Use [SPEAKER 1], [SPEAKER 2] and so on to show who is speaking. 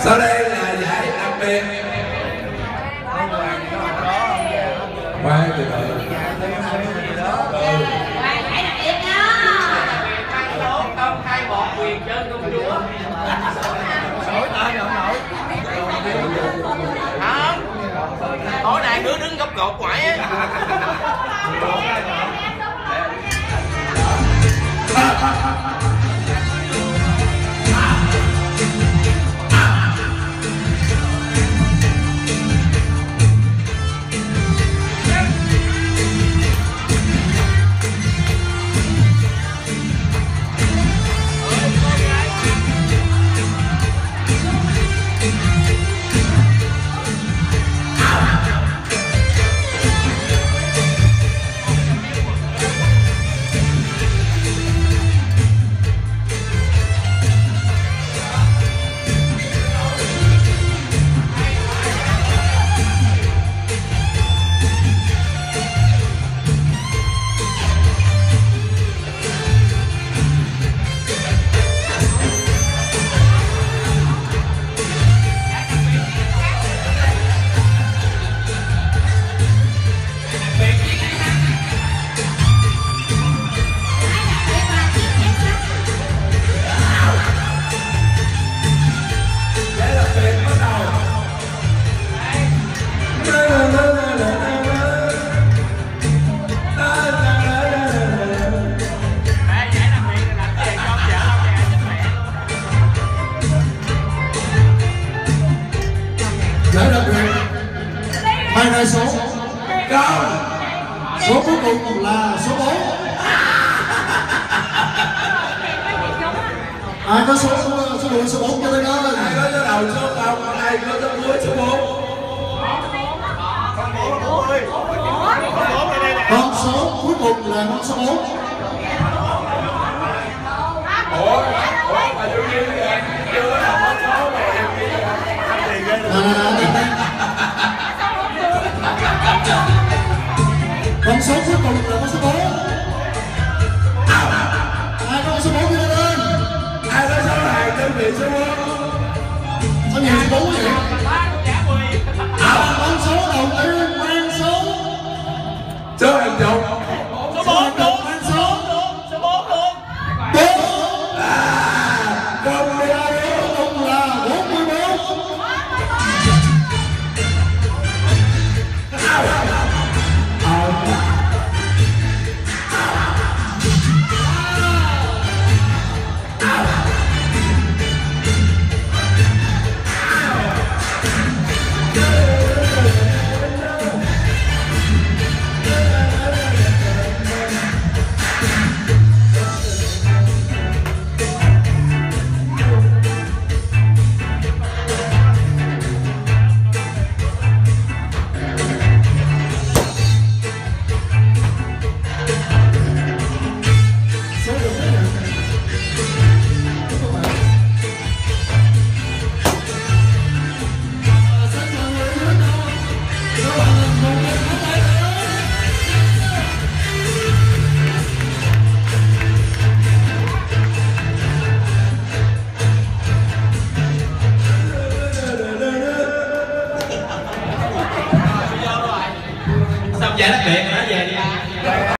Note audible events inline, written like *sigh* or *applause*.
[SPEAKER 1] sau đây là giải đặc biệt khoan từ từ.
[SPEAKER 2] Tối nay đứa đứng góc cột ngoại *laughs* á
[SPEAKER 1] 哈哈哈哈。
[SPEAKER 2] Giải đặc biệt
[SPEAKER 3] hai hai số.
[SPEAKER 1] Không.
[SPEAKER 3] số cuối cùng là số 4 *laughs* ai có số số số 4 số 4 cho tôi coi.
[SPEAKER 1] Ai có số đầu số không ai có số cuối số bốn.
[SPEAKER 3] Con số cuối cùng là con số 4
[SPEAKER 1] con số
[SPEAKER 3] cuối cùng là con số
[SPEAKER 2] xong giải